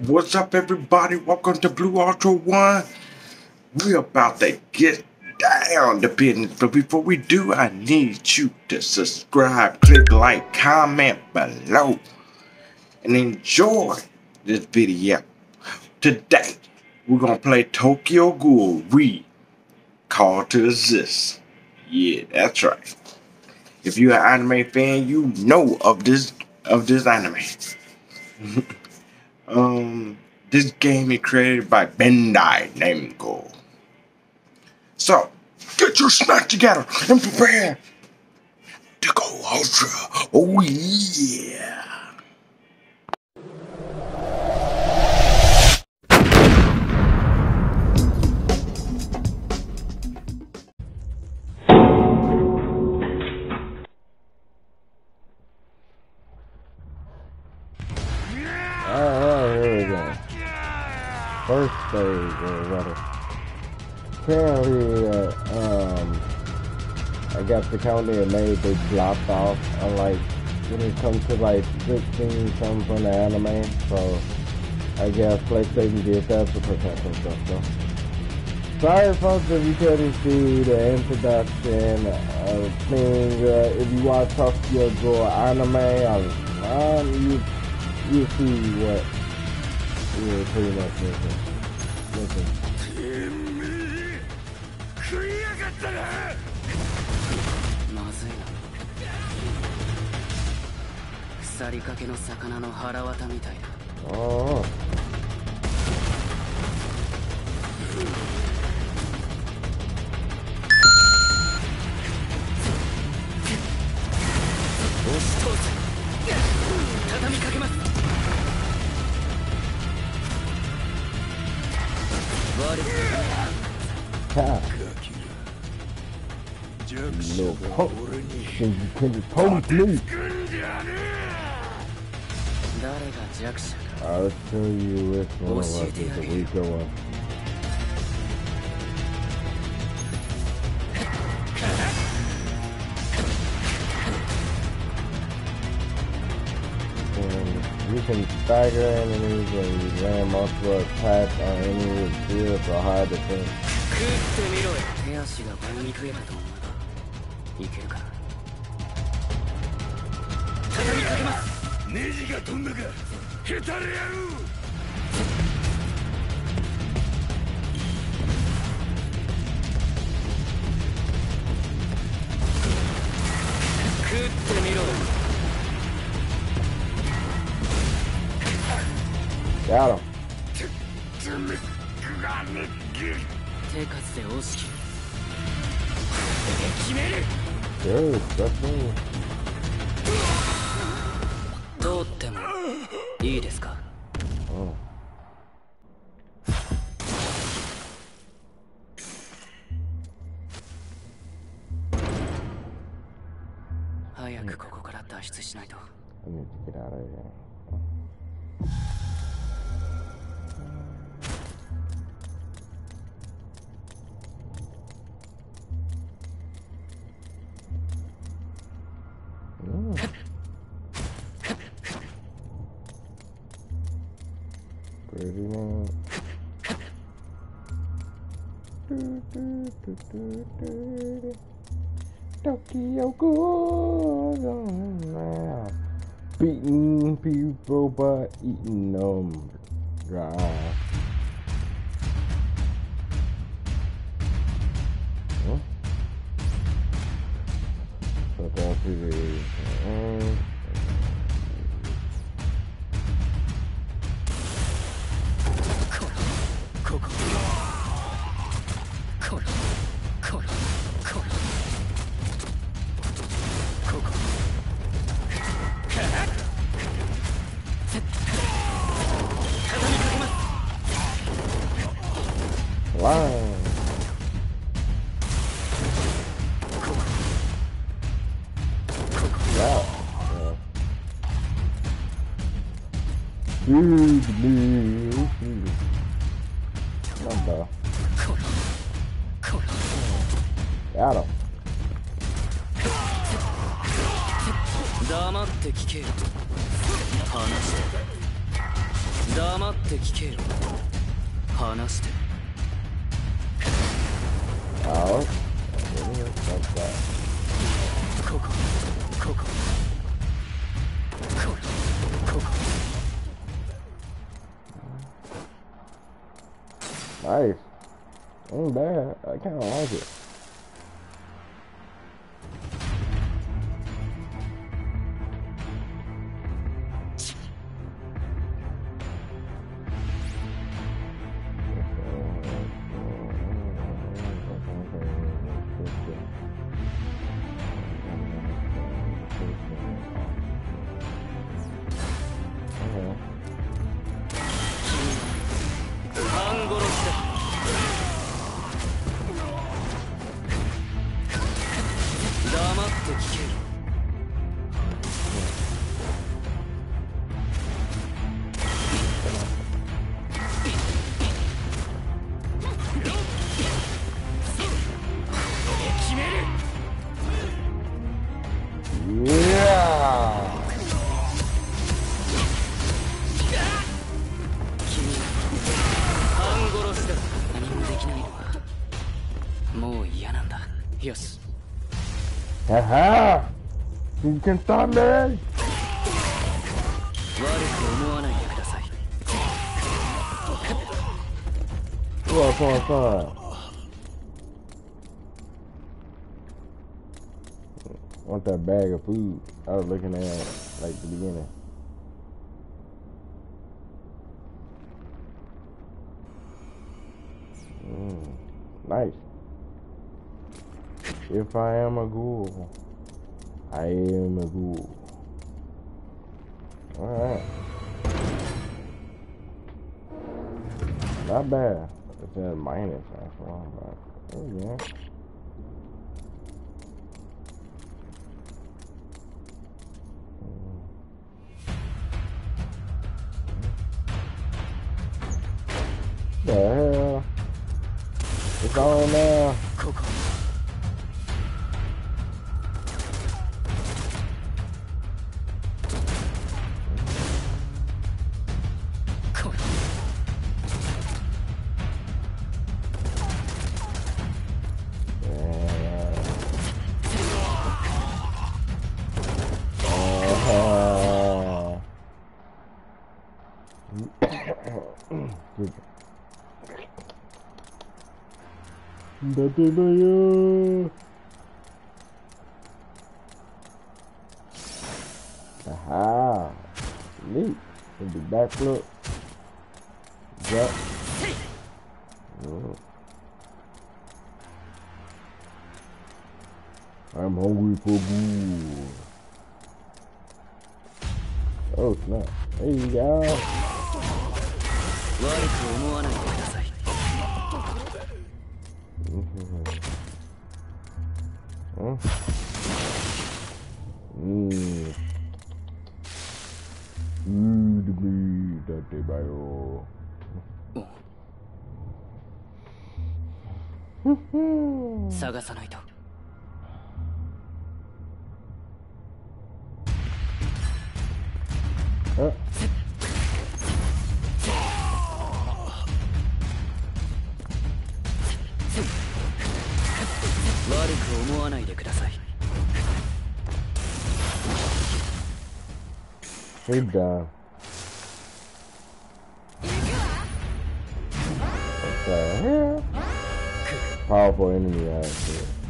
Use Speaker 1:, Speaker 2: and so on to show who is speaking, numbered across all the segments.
Speaker 1: What's up, everybody? Welcome to Blue Ultra One. We're about to get down to business, but before we do, I need you to subscribe, click like, comment below, and enjoy this video. Today, we're gonna play Tokyo Ghoul Re Call to Exist. Yeah, that's right. If you're an anime fan, you know of this of this anime. um, this game is created by Bandai Namco. So, get your snack together and prepare to go ultra. Oh yeah.
Speaker 2: The they made, they blocked off, unlike when it comes to like 16 something from the anime, so I guess PlayStation did that to protect themselves, so. Sorry folks if you couldn't see the introduction of thing, uh, if you watch Tokyo Ghoul anime, um, um, you you see what you're pretty much missing. Listen.
Speaker 3: まずいな。腐りかけの魚の腹渡みたいだ。
Speaker 2: Oh.
Speaker 3: 押し通す畳みかけます。悪く
Speaker 2: You can
Speaker 3: me?
Speaker 2: I'll show you which one of us is the weaker one. You can stagger enemies and you land multiple attacks on enemies with shields or high defense.
Speaker 3: いけるか畳みかけます。
Speaker 4: ネジが飛んだか。ヘタレ野郎
Speaker 3: 食ってみろ通ってもいいですか？早くここから脱出しないと。
Speaker 2: Do, do. Tokyo Ghoul now. Beating people but eating them dry. Huh? So down to line. Wow. Yeah. Huge Nice. Ain't bad. I kind of like it. Haha! You can stop me! Want that bag of food? I was looking at it, like the beginning. Mm, nice. If I am a ghoul, I am a ghoul. Alright. Not bad. It's a minus after all, but oh yeah. Hmm. The hell? It's on now. Aha. Neat. With the backflip. Jump. Mm. I'm hungry for good. Oh snap. There you go. ん。
Speaker 3: 探さないと
Speaker 2: he done. What the hell? Powerful enemy ass shit.「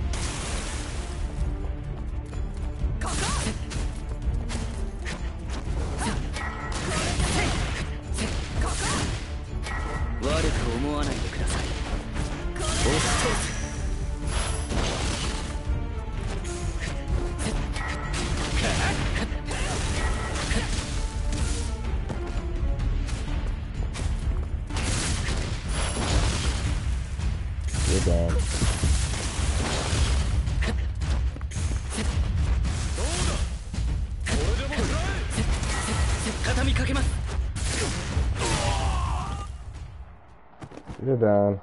Speaker 2: You're done.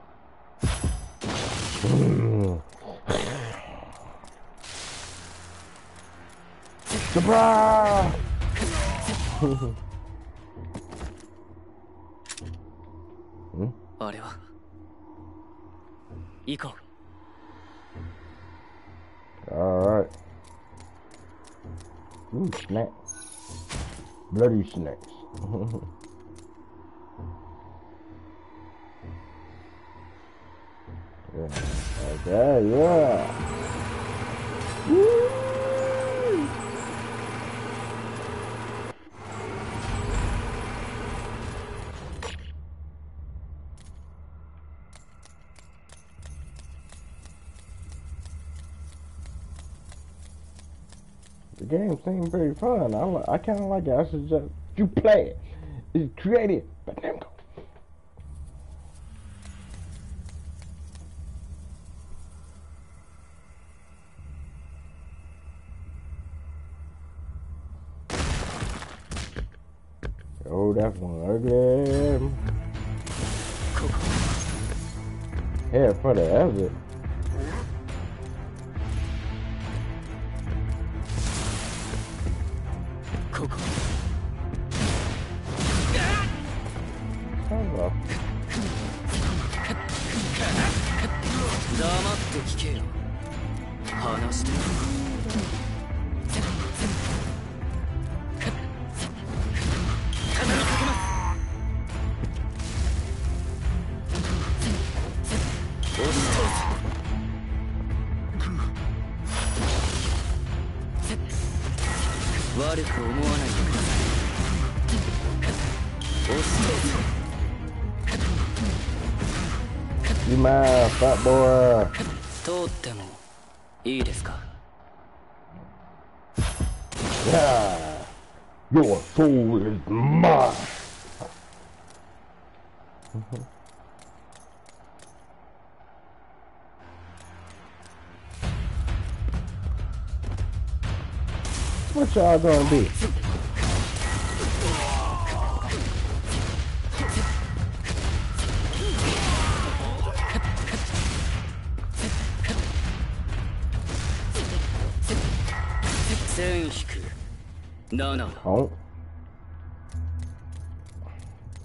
Speaker 2: Surprise!
Speaker 3: あれは行こう
Speaker 2: Alright. Ooh, snacks. Bloody snacks. Oh, yeah. Okay, yeah. Woo! The game seemed pretty fun. I, I kind of like it. I suggest you play it. It's creative, but Namco. Oh, that's one ugly.
Speaker 3: ここ
Speaker 2: Head for the exit.
Speaker 3: Coco.
Speaker 2: Hello. boy.
Speaker 3: 通ってもいいですか
Speaker 2: Yeah. Your soul is mine. what y'all gonna be?
Speaker 3: No, no.
Speaker 2: Oh.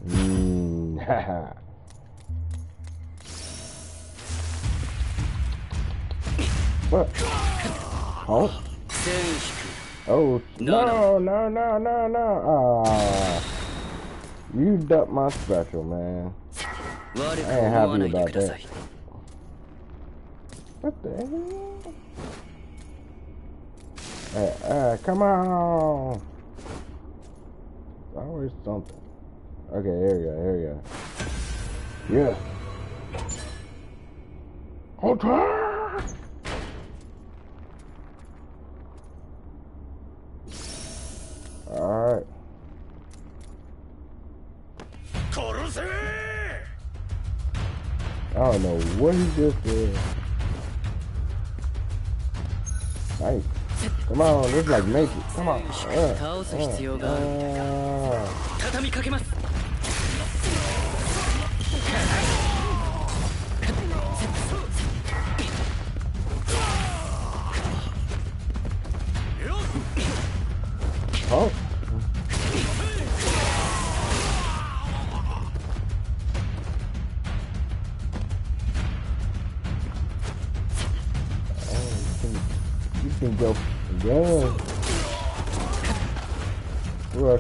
Speaker 2: Mm, haha. Oh.
Speaker 3: what? Oh.
Speaker 2: Oh,
Speaker 3: no,
Speaker 2: no, no, no, no. Ah. You ducked my special, man. I ain't happy about that. What the hell? Hey, uh, come on. Always something. Okay, here we go, here we go. Yeah. Hold on. Alright. I don't know what he just did. Nice. Come on, this is like naked. Come on. Uh,
Speaker 3: 倒す必要がある
Speaker 2: uh,
Speaker 3: 畳みかけます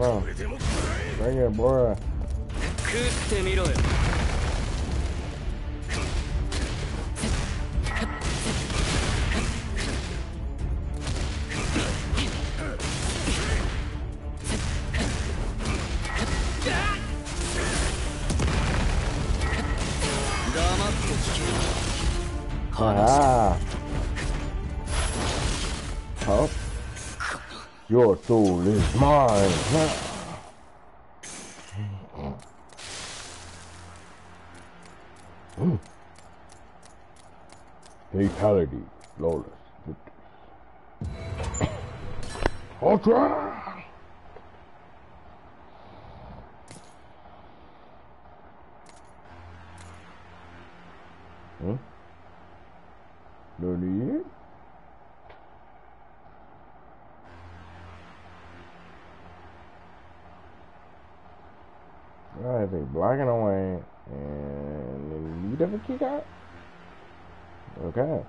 Speaker 2: Come Come on. Bring it, boy.
Speaker 3: 食ってみろよ
Speaker 2: Your soul is mine. Hmm. Fatality, flawless victory. Ultra! Hmm? Nani? I think black and white and then you never kick out? Okay.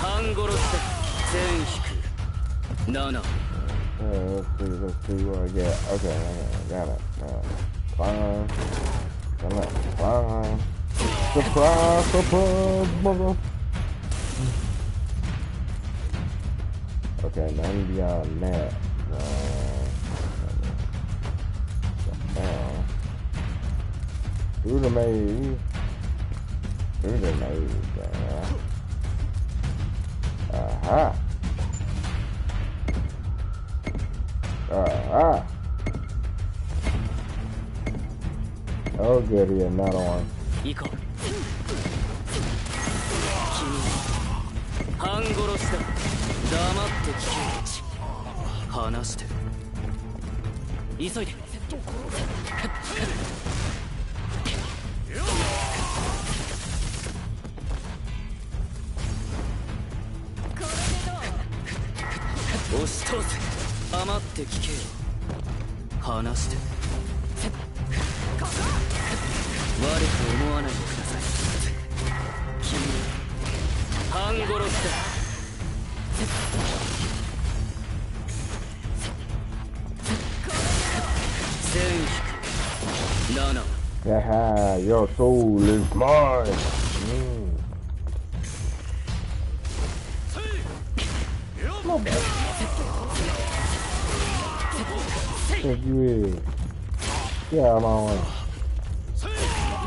Speaker 3: 半殺して全引く7
Speaker 2: uh, let's see, let's see what I get. Okay, I got it. Uh, fine. Got it. Fine. Surprise, surprise, mother. Okay, nothing beyond that. Uh, down. Through the maze. Through the maze. Uh, aha. Alright. Oh
Speaker 3: good, he had another one. Iko. Hangorosta. Damatte Kichi. Hanaste. Isoide. 押し通せ黙って聞けよ。話して。悪く思わないでください。君半殺しだ。全引く7
Speaker 2: Haha, your soul is mine. Mm. Thank you is. Yeah, mama.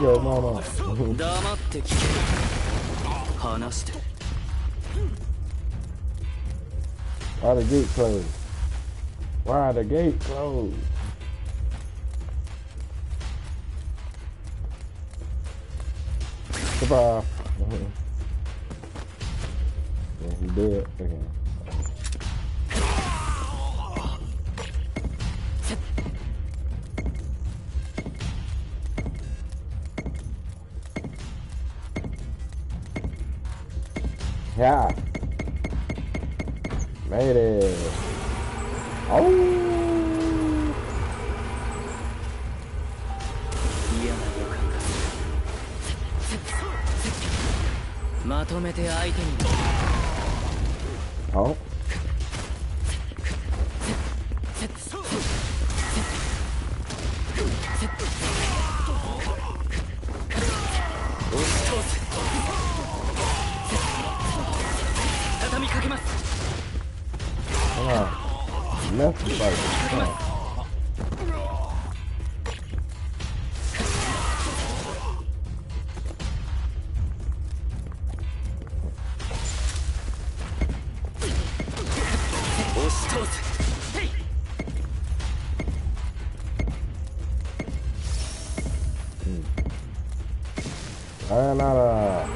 Speaker 2: Yo, mama.
Speaker 3: 黙って聞け話して
Speaker 2: Why the gate closed? Why the gate closed? Goodbye. yeah, he did. Okay. Yeah. Made it. Oh. Oh.
Speaker 3: さ、ナ、
Speaker 2: よなら。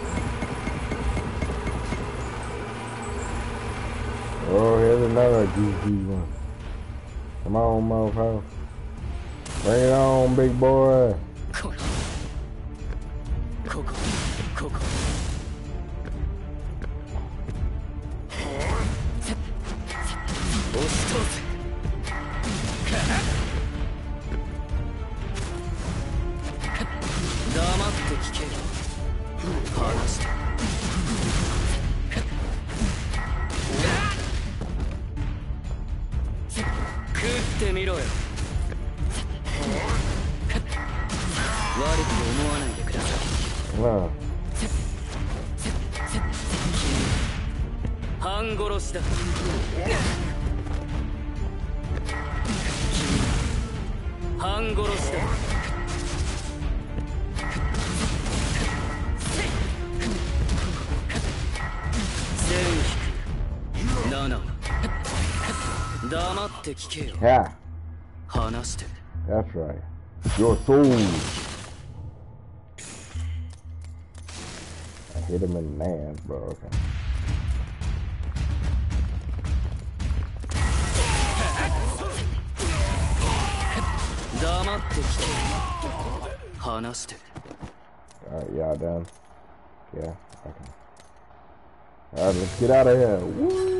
Speaker 2: Another GG one. Come on, mofo. Bring it on, big boy.
Speaker 3: ってみろよ。悪く思わないでください。
Speaker 2: まあ
Speaker 3: 半殺しだ。半殺しだ。
Speaker 2: Yeah. That's right. Your soul. I hit him in the man, bro. Okay. Alright, y'all done? Yeah, okay. Alright, let's get out of here. Woo!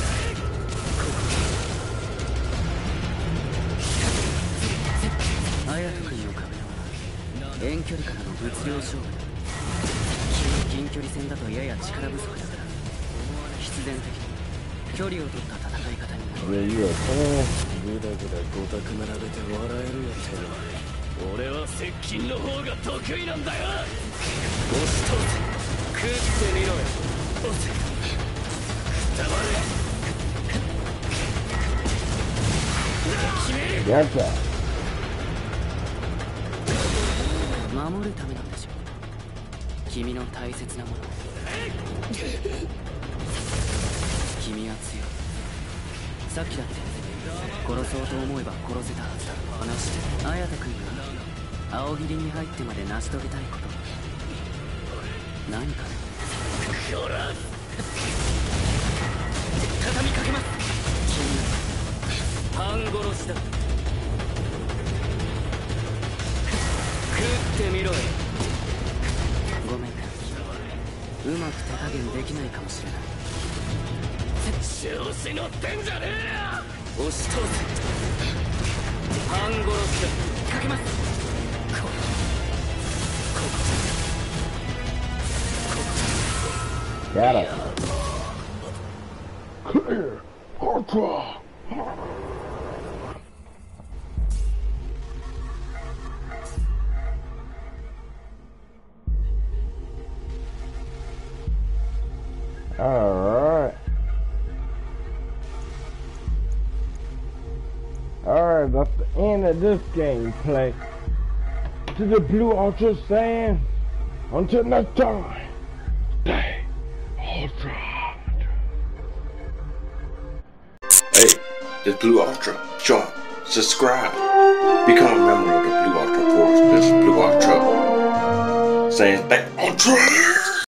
Speaker 3: 距離からの物量勝負。だ近距離戦だとやや力不足だから必然的に距離を取った戦い方になる
Speaker 2: you a fan?
Speaker 5: ぐだぐだごたく並べて笑えるよ。てめえ俺は接近の方が得意なんだよ。押し通せ食ってみろよ。押せ。くた。ばれ
Speaker 2: Gotcha.
Speaker 3: 守るためなんでしょう君の大切なもの。君は強い。さっきだって殺そうと思えば殺せたはずだ。話して。綾人君が。青霧に入ってまで成し遂げたいこと何かね
Speaker 5: こら
Speaker 3: 畳みかけます。君。は半殺しだ食ってみろよごめんうまく手加減できないかもしれない
Speaker 5: 調子乗ってんじゃねえよ
Speaker 3: 押し通せ半殺しだかけますこ
Speaker 2: Got it. Clear. Ultra. Alright. This gameplay. To the Blue Ultra saying, until next time, stay Ultra.
Speaker 1: Hey, the Blue Ultra. Join, subscribe, become a member of the Blue Ultra Force. This is Blue Ultra saying thank Ultra.